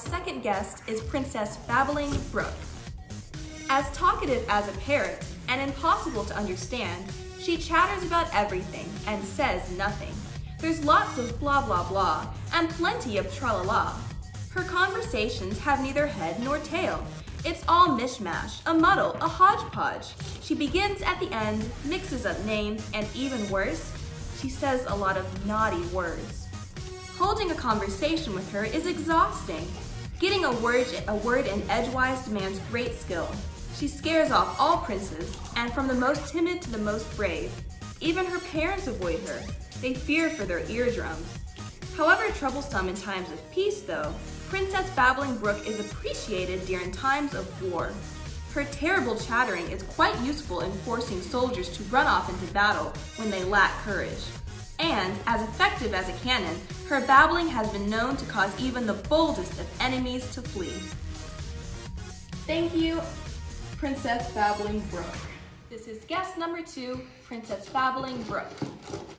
second guest is Princess Babbling Brook. As talkative as a parrot and impossible to understand, she chatters about everything and says nothing. There's lots of blah blah blah and plenty of tra-la-la. Her conversations have neither head nor tail. It's all mishmash, a muddle, a hodgepodge. She begins at the end, mixes up names, and even worse, she says a lot of naughty words. Holding a conversation with her is exhausting. Getting a word, a word in edgewise demands great skill. She scares off all princes, and from the most timid to the most brave. Even her parents avoid her. They fear for their eardrums. However troublesome in times of peace, though, Princess Babbling Brook is appreciated during times of war. Her terrible chattering is quite useful in forcing soldiers to run off into battle when they lack courage and, as effective as a cannon, her babbling has been known to cause even the boldest of enemies to flee. Thank you, Princess Babbling Brook. This is guest number two, Princess Babbling Brook.